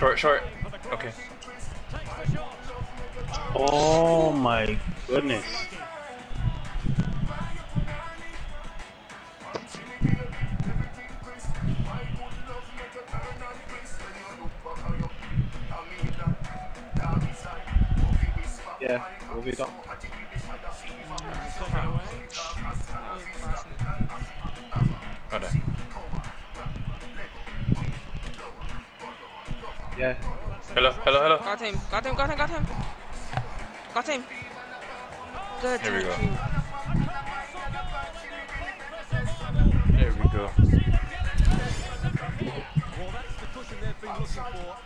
Short, short. Okay. Oh my goodness. Yeah, we'll be done. Ada. Yeah. Hello, hello, hello. Got him. Got him. Got him. Got him. Got him. Good. Here we go. thank you. There we go.